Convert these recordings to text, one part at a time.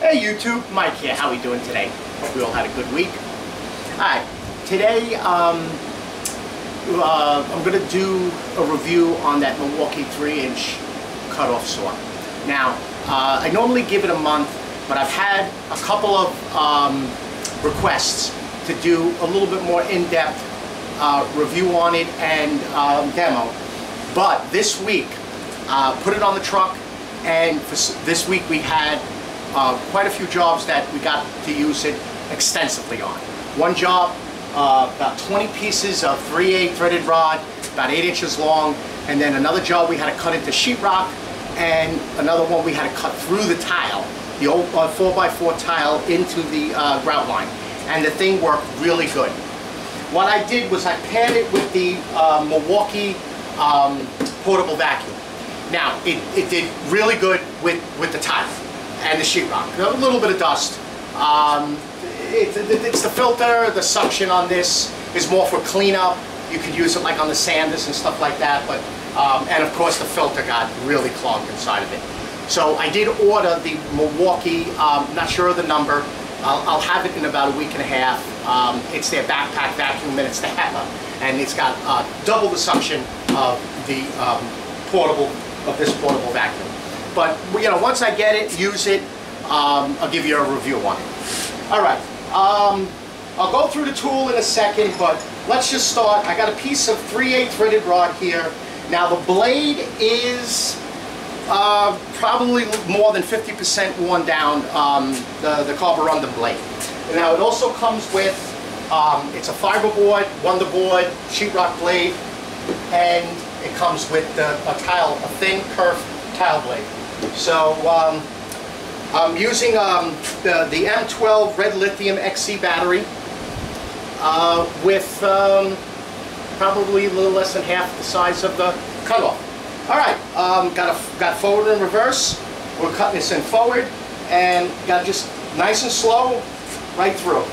Hey YouTube, Mike here. How we doing today? Hope we all had a good week. Alright, today um, uh, I'm going to do a review on that Milwaukee 3-inch cutoff saw. Now, uh, I normally give it a month, but I've had a couple of um, requests to do a little bit more in-depth uh, review on it and um, demo. But this week, uh, put it on the truck, and this week we had uh, quite a few jobs that we got to use it extensively on. One job, uh, about 20 pieces of 3A threaded rod, about 8 inches long, and then another job we had to cut into sheetrock, and another one we had to cut through the tile, the old 4x4 uh, tile into the uh, grout line. And the thing worked really good. What I did was I paired it with the uh, Milwaukee um, portable vacuum. Now, it, it did really good with, with the tile and the sheetrock. A little bit of dust. Um, it, it, it's the filter, the suction on this is more for cleanup. You could use it like on the sanders and stuff like that, but um, and of course the filter got really clogged inside of it. So I did order the Milwaukee, um, not sure of the number, I'll, I'll, have it in about a week and a half. Um, it's their backpack vacuum and it's the HEPA. And it's got uh, double the suction of the um, portable, of this portable vacuum. But, you know, once I get it, use it, um, I'll give you a review on it. All right. Um, I'll go through the tool in a second, but let's just start. I got a piece of 3/8 threaded rod here. Now the blade is uh, probably more than 50% worn down, um, the, the carborundum blade. Now it also comes with, um, it's a fiberboard, wonderboard, sheetrock blade, and it comes with a tile, a thin curved blade. So um, I'm using um, the, the M12 red lithium XC battery uh, with um, probably a little less than half the size of the cutoff. All right, um, got a got forward and reverse. We're cutting this in forward, and got just nice and slow, right through.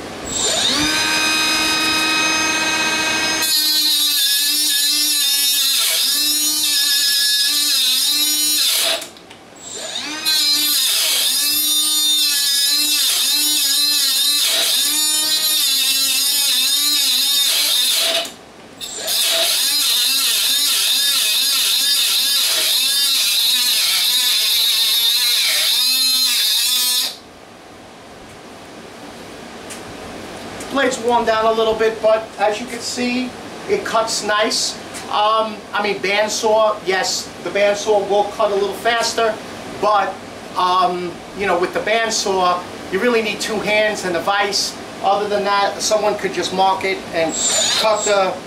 Blade's worn down a little bit, but as you can see, it cuts nice. Um, I mean, bandsaw, yes, the bandsaw will cut a little faster, but, um, you know, with the bandsaw, you really need two hands and a vise. Other than that, someone could just mark it and cut the,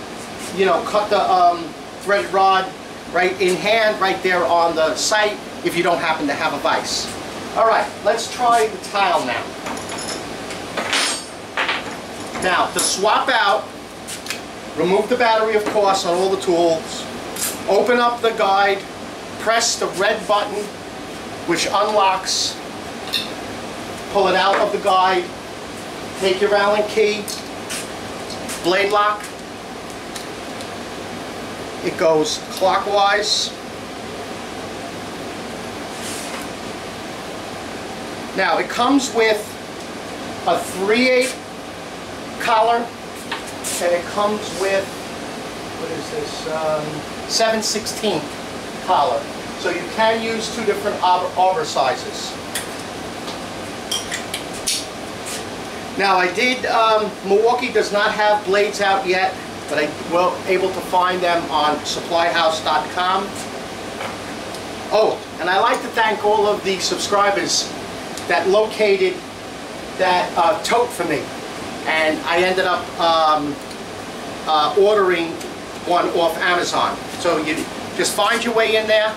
you know, cut the um, threaded rod right in hand, right there on the site, if you don't happen to have a vise. All right, let's try the tile now. Now, to swap out, remove the battery, of course, on all the tools, open up the guide, press the red button, which unlocks, pull it out of the guide, take your Allen key, blade lock, it goes clockwise. Now, it comes with a 3 8 collar, and it comes with, what is this, um, 7 16 collar. So you can use two different auger sizes. Now I did, um, Milwaukee does not have blades out yet, but I was able to find them on supplyhouse.com. Oh, and I'd like to thank all of the subscribers that located that uh, tote for me and I ended up um, uh, ordering one off Amazon. So you just find your way in there,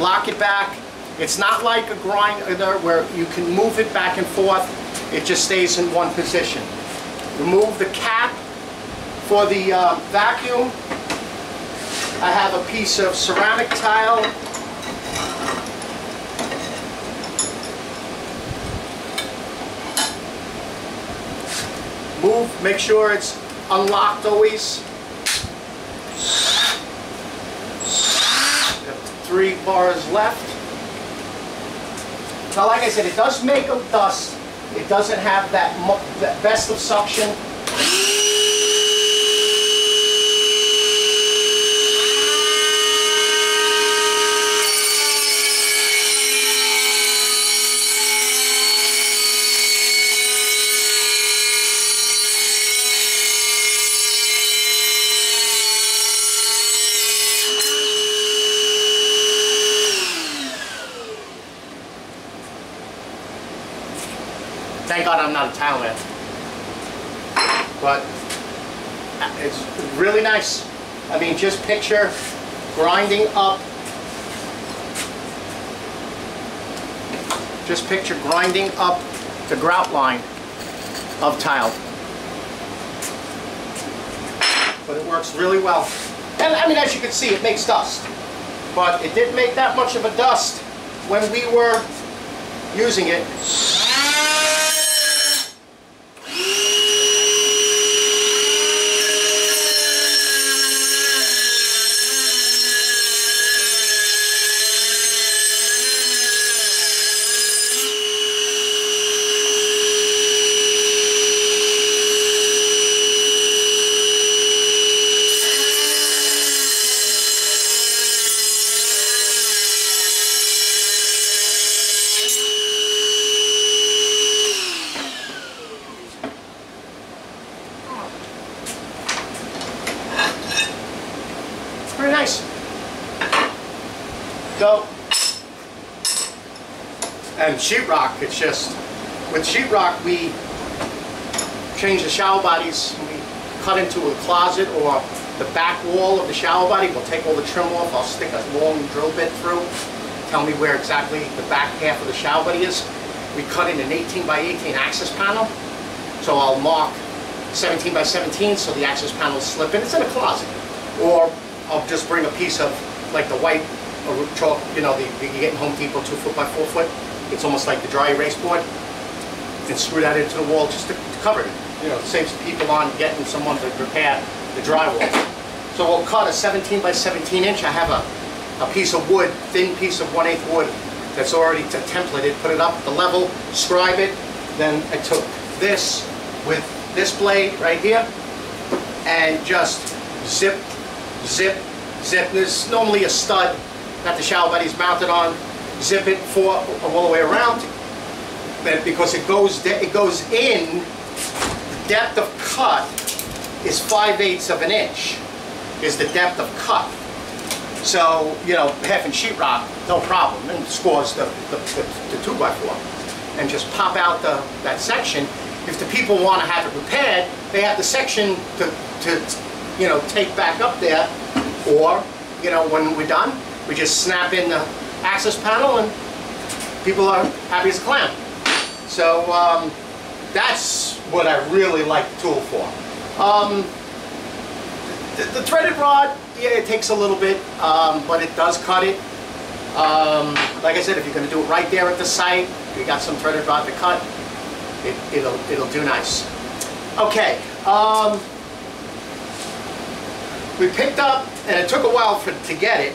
lock it back. It's not like a grinder where you can move it back and forth. It just stays in one position. Remove the cap for the uh, vacuum. I have a piece of ceramic tile Move, make sure it's unlocked always. three bars left. Now, like I said, it does make a dust. It doesn't have that, that best of suction. Thank God I'm not a tile man. But uh, it's really nice. I mean, just picture grinding up. Just picture grinding up the grout line of tile. But it works really well. And I mean, as you can see, it makes dust. But it didn't make that much of a dust when we were using it. Sheetrock, it's just, with sheetrock we change the shower bodies, we cut into a closet or the back wall of the shower body, we'll take all the trim off, I'll stick a long drill bit through, tell me where exactly the back half of the shower body is. We cut in an 18 by 18 access panel, so I'll mark 17 by 17 so the access panel slip in. It's in a closet. Or I'll just bring a piece of like the white or chalk, you know, the, you get in Home Depot two foot by four foot. It's almost like the dry erase board. And screw that into the wall just to, to cover it. You know, it saves people on getting someone to repair the drywall. So we'll cut a 17 by 17 inch. I have a, a piece of wood, thin piece of 1 8 wood that's already templated, put it up at the level, scribe it. Then I took this with this blade right here and just zip, zip, zip. There's normally a stud that the shower body's mounted on. Zip it for all the way around. But because it goes it goes in, the depth of cut is 5 eighths of an inch is the depth of cut. So, you know, half inch sheetrock, no problem, and scores the, the, the, the 2 by 4 And just pop out the, that section. If the people want to have it repaired, they have the section to, to, you know, take back up there. Or, you know, when we're done, we just snap in the access panel and people are happy as a clam. So um, that's what I really like the tool for. Um, the, the, threaded rod, yeah, it takes a little bit, um, but it does cut it. Um, like I said, if you're going to do it right there at the site, you got some threaded rod to cut, it, it'll, it'll do nice. Okay, um, we picked up, and it took a while for, to get it,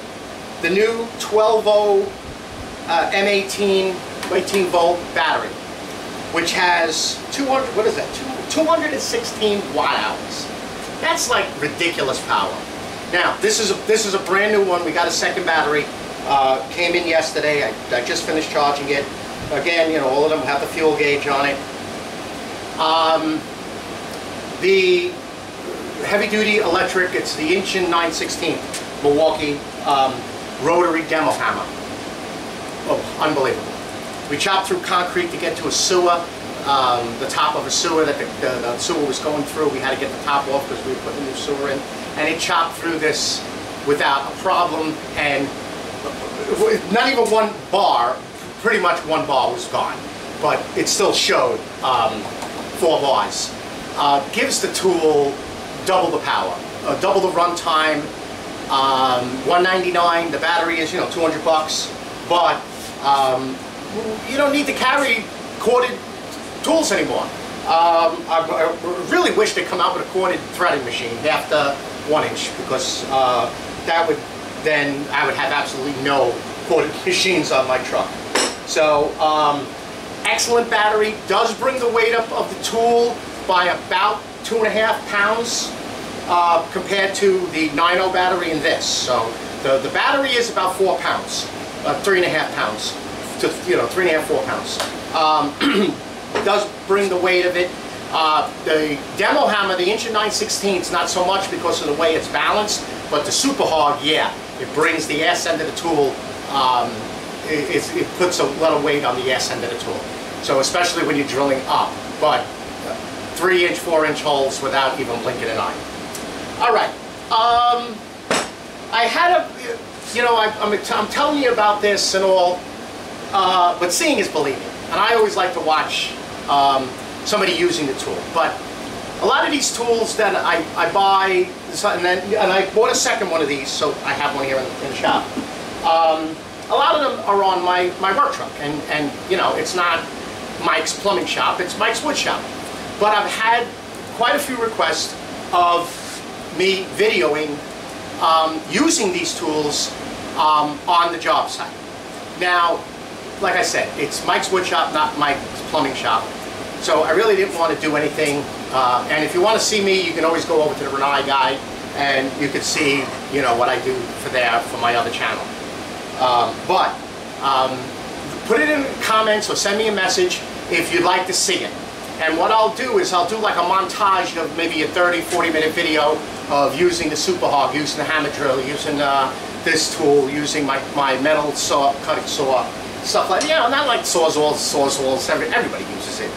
the new 12 volt uh, M18 18 volt battery, which has 200, what is that, 216 watt hours. That's like ridiculous power. Now, this is a, this is a brand new one. We got a second battery. Uh, came in yesterday. I, I just finished charging it. Again, you know, all of them have the fuel gauge on it. Um, the heavy duty electric, it's the Inchin 916 Milwaukee um, rotary demo hammer. Oh, unbelievable. We chopped through concrete to get to a sewer, um, the top of a sewer that the, the, the, sewer was going through. We had to get the top off because we were putting a new sewer in. And it chopped through this without a problem and not even one bar, pretty much one bar was gone. But it still showed um, four bars. Uh, gives the tool double the power, uh, double the run time. Um, 199. The battery is you know 200 bucks, but um, you don't need to carry corded tools anymore. Um, I, I, really wish they'd come out with a corded threading machine, after one inch, because uh, that would then I would have absolutely no corded machines on my truck. So, um, excellent battery, does bring the weight up of the tool by about two and a half pounds uh, compared to the 9.0 battery in this. So the, the battery is about four pounds, uh, three and a half pounds, to, you know, three and a half, four pounds. Um, does bring the weight of it. Uh, the demo hammer, the inch and 9 16 not so much because of the way it's balanced, but the Super Hawg, yeah, it brings the ass end of the tool, um, it, it, puts a lot of weight on the ass end of the tool. So especially when you're drilling up, but three inch, four inch holes without even blinking an eye. All right, um, I had a, you know, I, am I'm, I'm telling you about this and all, uh, but seeing is believing. And I always like to watch um, somebody using the tool. But a lot of these tools that I, I buy, and, then, and I bought a second one of these, so I have one here in, in the shop. Um, a lot of them are on my, my work truck, and, and you know, it's not Mike's plumbing shop, it's Mike's wood shop. But I've had quite a few requests of me videoing um, using these tools um, on the job site. Now, like I said, it's Mike's wood shop, not Mike's plumbing shop. So I really didn't want to do anything. Uh, and if you want to see me, you can always go over to the Rinnai guy and you can see, you know, what I do for there for my other channel. Um, but um, put it in the comments or send me a message if you'd like to see it. And what I'll do is I'll do like a montage of maybe a 30, 40 minute video of using the Super Hawg, using the hammer drill, using uh, this tool, using my, my metal saw, cutting saw, stuff like, you know, not like sawzalls, sawzalls, every, everybody uses it.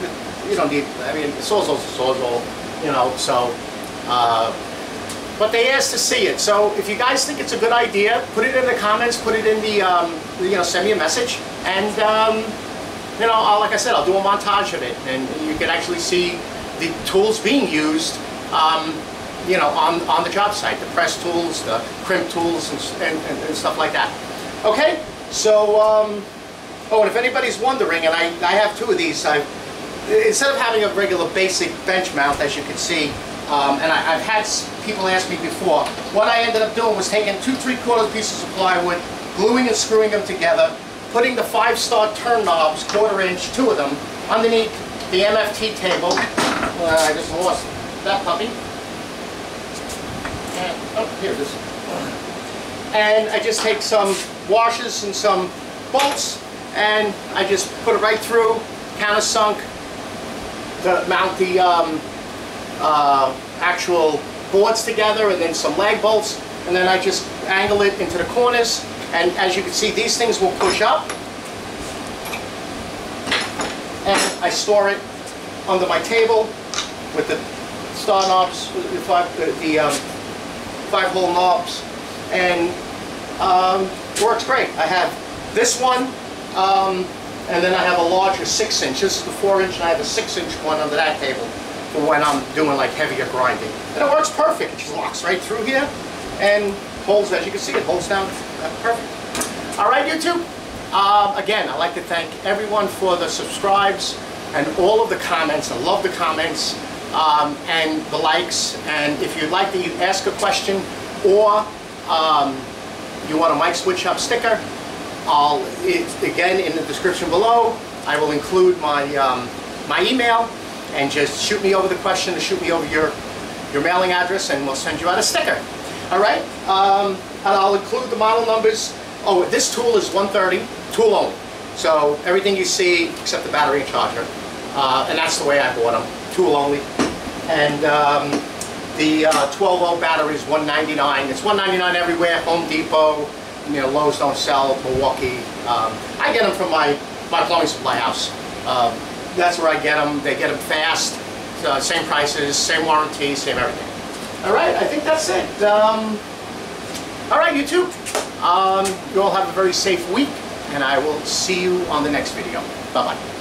You don't need, I mean, sawzall's sawzall, you know, so, uh, but they asked to see it. So if you guys think it's a good idea, put it in the comments, put it in the, um, you know, send me a message, and, um, you know, I'll, like I said, I'll do a montage of it, and you can actually see the tools being used, um, you know, on, on the job site, the press tools, the crimp tools, and, and, and stuff like that. Okay, so, um, Oh, and if anybody's wondering, and I, I have two of these, i instead of having a regular basic bench mount, as you can see, um, and I, have had people ask me before, what I ended up doing was taking two three-quarter pieces of plywood, gluing and screwing them together, putting the five-star turn knobs, quarter inch, two of them, underneath the MFT table. Uh, I just lost that puppy. And, oh, here it is. And I just take some washers and some bolts, and I just put it right through, countersunk, to mount the um, uh, actual boards together and then some lag bolts and then I just angle it into the corners and as you can see these things will push up and I store it under my table with the star knobs, the five, the, um, five hole knobs and um, works great. I have this one um, and then I have a larger six inch. This is the four inch and I have a six inch one under that table for when I'm doing like heavier grinding. And it works perfect. It just locks right through here and holds, as you can see, it holds down perfect. All right, YouTube. Um, again, I'd like to thank everyone for the subscribes and all of the comments. I love the comments um, and the likes. And if you'd like to you ask a question or um, you want a Mike's wood shop sticker, I'll, again, in the description below, I will include my, um, my email and just shoot me over the question or shoot me over your, your mailing address and we'll send you out a sticker. All right? Um, and I'll include the model numbers. Oh, this tool is 130, tool only. So everything you see except the battery and charger. Uh, and that's the way I bought them, tool only. And um, the uh, 12 volt battery is 199. It's 199 everywhere, Home Depot, you know, Lowe's don't sell, Milwaukee. Um, I get them from my, my plumbing supply house. Um, that's where I get them. They get them fast, uh, same prices, same warranty, same everything. All right, I think that's it. All right, YouTube. Um, you all have a very safe week, and I will see you on the next video. Bye-bye.